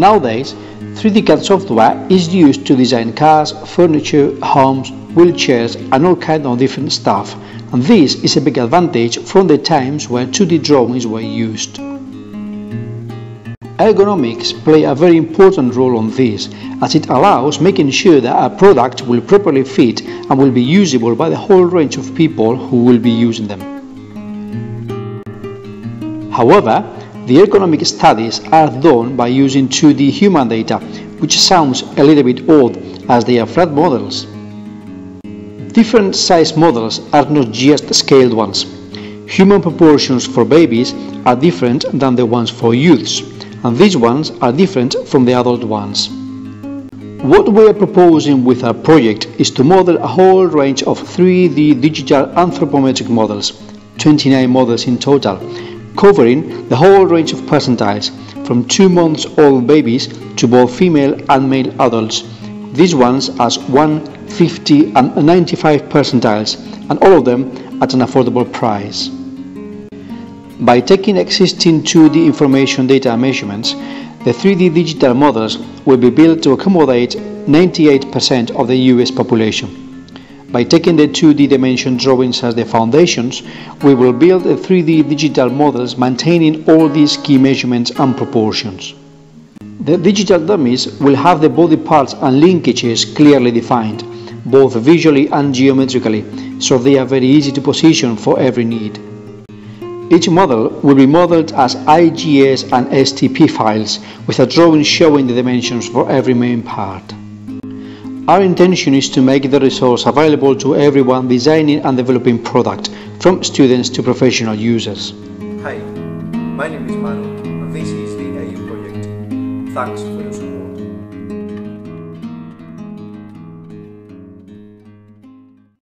Nowadays, 3D CAD software is used to design cars, furniture, homes, wheelchairs and all kinds of different stuff and this is a big advantage from the times where 2D drawings were used. Ergonomics play a very important role on this as it allows making sure that a product will properly fit and will be usable by the whole range of people who will be using them. However, the ergonomic studies are done by using 2D human data, which sounds a little bit odd as they are flat models. Different size models are not just scaled ones. Human proportions for babies are different than the ones for youths, and these ones are different from the adult ones. What we are proposing with our project is to model a whole range of 3D digital anthropometric models, 29 models in total, covering the whole range of percentiles, from 2 months old babies to both female and male adults, these ones as 1, 50 and 95 percentiles, and all of them at an affordable price. By taking existing 2D information data measurements, the 3D digital models will be built to accommodate 98% of the US population. By taking the 2D dimension drawings as the foundations, we will build the 3D digital models maintaining all these key measurements and proportions. The digital dummies will have the body parts and linkages clearly defined, both visually and geometrically, so they are very easy to position for every need. Each model will be modeled as IGS and STP files with a drawing showing the dimensions for every main part. Our intention is to make the resource available to everyone designing and developing product, from students to professional users. Hi, my name is Manu and this is the AU project. Thanks for